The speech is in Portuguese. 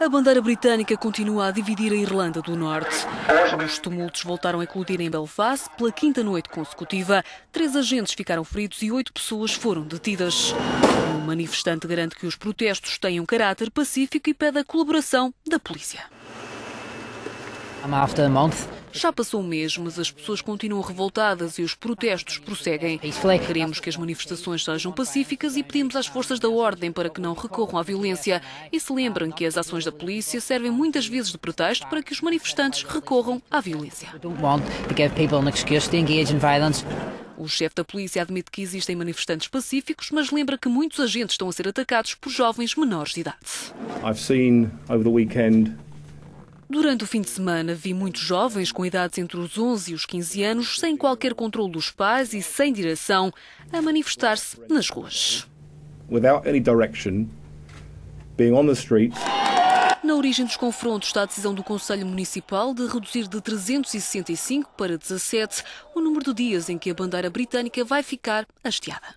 A bandeira britânica continua a dividir a Irlanda do Norte. Os tumultos voltaram a eclodir em Belfast pela quinta noite consecutiva. Três agentes ficaram feridos e oito pessoas foram detidas. O manifestante garante que os protestos têm um caráter pacífico e pede a colaboração da polícia. Já passou um mês, mas as pessoas continuam revoltadas e os protestos prosseguem. Queremos que as manifestações sejam pacíficas e pedimos às forças da ordem para que não recorram à violência. E se lembrem que as ações da polícia servem muitas vezes de pretexto para que os manifestantes recorram à violência. O chefe da polícia admite que existem manifestantes pacíficos, mas lembra que muitos agentes estão a ser atacados por jovens menores de idade. I've seen over the weekend Durante o fim de semana, vi muitos jovens com idades entre os 11 e os 15 anos, sem qualquer controle dos pais e sem direção, a manifestar-se nas ruas. without any direction, being on the street. Na origem dos confrontos está a decisão do Conselho Municipal de reduzir de 365 para 17 o número de dias em que a bandeira britânica vai ficar hasteada.